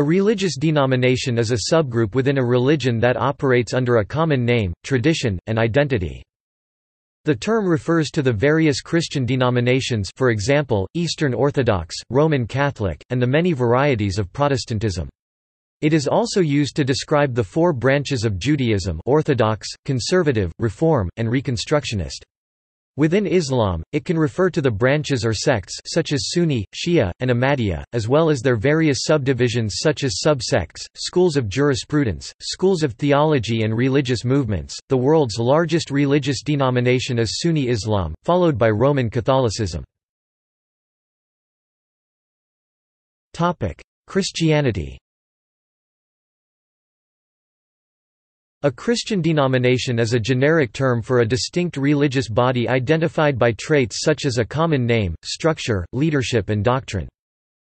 A religious denomination is a subgroup within a religion that operates under a common name, tradition, and identity. The term refers to the various Christian denominations for example, Eastern Orthodox, Roman Catholic, and the many varieties of Protestantism. It is also used to describe the four branches of Judaism Orthodox, Conservative, Reform, and Reconstructionist. Within Islam, it can refer to the branches or sects such as Sunni, Shia, and Ahmadiyya, as well as their various subdivisions such as subsects, schools of jurisprudence, schools of theology and religious movements. The world's largest religious denomination is Sunni Islam, followed by Roman Catholicism. Christianity A Christian denomination is a generic term for a distinct religious body identified by traits such as a common name, structure, leadership and doctrine.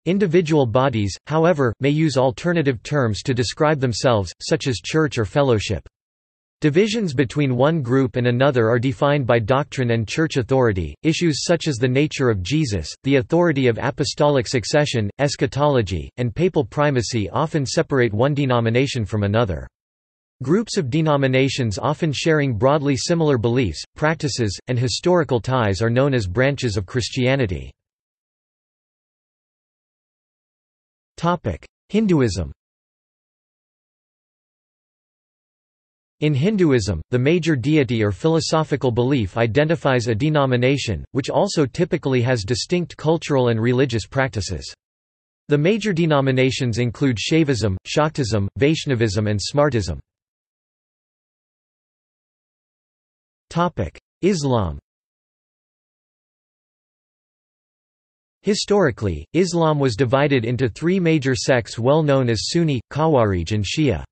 Individual bodies, however, may use alternative terms to describe themselves, such as church or fellowship. Divisions between one group and another are defined by doctrine and church authority. Issues such as the nature of Jesus, the authority of apostolic succession, eschatology, and papal primacy often separate one denomination from another. Groups of denominations often sharing broadly similar beliefs, practices, and historical ties are known as branches of Christianity. Hinduism In Hinduism, the major deity or philosophical belief identifies a denomination, which also typically has distinct cultural and religious practices. The major denominations include Shaivism, Shaktism, Vaishnavism and Smartism. Islam Historically, Islam was divided into three major sects well known as Sunni, Khawarij and Shia.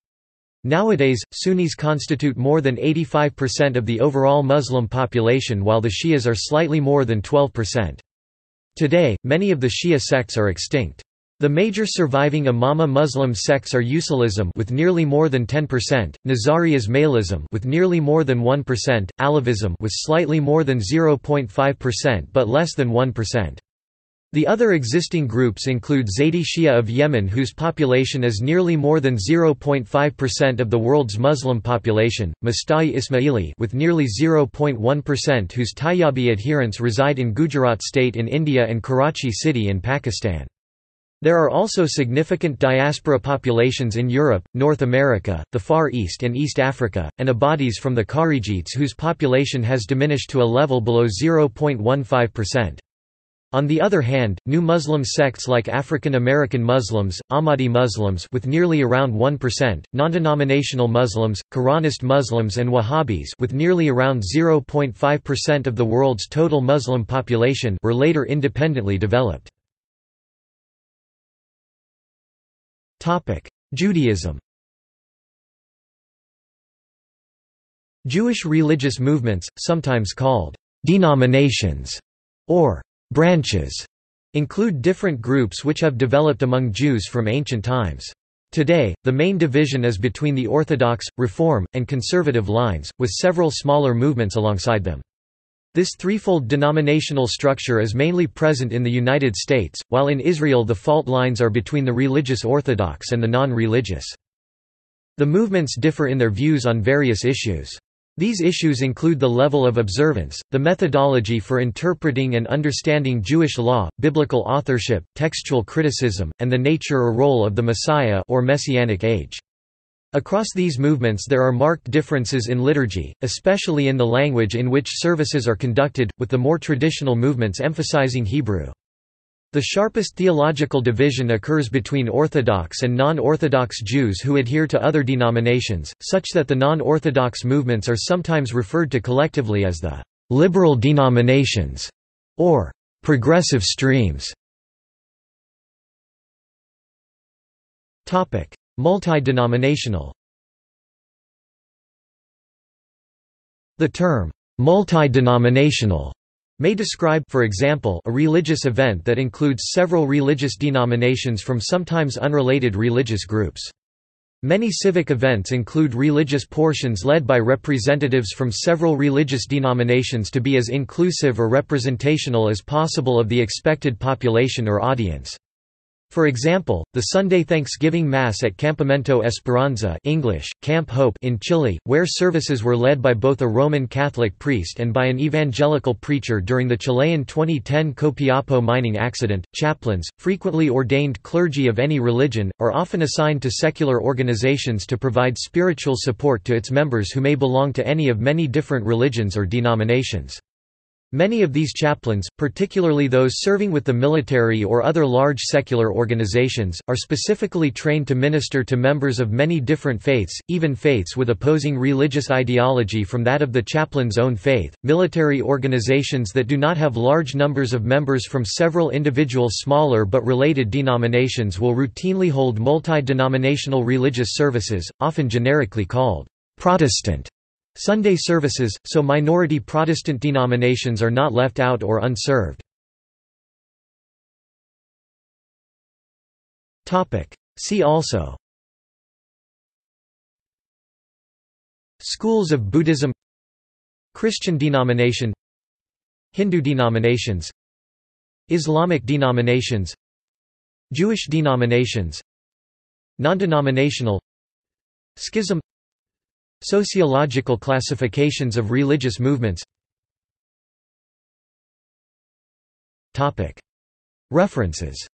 Nowadays, Sunnis constitute more than 85% of the overall Muslim population while the Shias are slightly more than 12%. Today, many of the Shia sects are extinct. The major surviving Imami Muslim sects are Usulism with nearly more than 10%, Nizari Ismailism with nearly more than 1%, Alavism with slightly more than 0.5% but less than 1%. The other existing groups include Zaydi Shia of Yemen whose population is nearly more than 0.5% of the world's Muslim population, Mustaali Ismaili with nearly 0.1% whose Tayyabi adherents reside in Gujarat state in India and Karachi city in Pakistan. There are also significant diaspora populations in Europe, North America, the Far East and East Africa, and Ibadis from the Kharijites whose population has diminished to a level below 0.15%. On the other hand, new Muslim sects like African American Muslims, Ahmadi Muslims with nearly around 1%, non-denominational Muslims, Quranist Muslims and Wahhabis with nearly around 0.5% of the world's total Muslim population were later independently developed. Judaism Jewish religious movements, sometimes called denominations or branches, include different groups which have developed among Jews from ancient times. Today, the main division is between the Orthodox, Reform, and Conservative lines, with several smaller movements alongside them. This threefold denominational structure is mainly present in the United States, while in Israel the fault lines are between the religious Orthodox and the non-religious. The movements differ in their views on various issues. These issues include the level of observance, the methodology for interpreting and understanding Jewish law, biblical authorship, textual criticism, and the nature or role of the Messiah or Messianic age. Across these movements there are marked differences in liturgy, especially in the language in which services are conducted, with the more traditional movements emphasizing Hebrew. The sharpest theological division occurs between Orthodox and non-Orthodox Jews who adhere to other denominations, such that the non-Orthodox movements are sometimes referred to collectively as the «liberal denominations» or «progressive streams». Multi-denominational The term, multi-denominational may describe for example, a religious event that includes several religious denominations from sometimes unrelated religious groups. Many civic events include religious portions led by representatives from several religious denominations to be as inclusive or representational as possible of the expected population or audience. For example, the Sunday Thanksgiving Mass at Campamento Esperanza English, Camp Hope in Chile, where services were led by both a Roman Catholic priest and by an evangelical preacher during the Chilean 2010 Copiapo mining accident. Chaplains, frequently ordained clergy of any religion, are often assigned to secular organizations to provide spiritual support to its members who may belong to any of many different religions or denominations. Many of these chaplains, particularly those serving with the military or other large secular organizations, are specifically trained to minister to members of many different faiths, even faiths with opposing religious ideology from that of the chaplain's own faith. Military organizations that do not have large numbers of members from several individual smaller but related denominations will routinely hold multi-denominational religious services, often generically called Protestant Sunday services, so minority Protestant denominations are not left out or unserved. See also. Schools of Buddhism. Christian denomination. Hindu denominations. Islamic denominations. Jewish denominations. Non-denominational. Schism Sociological classifications of religious movements. References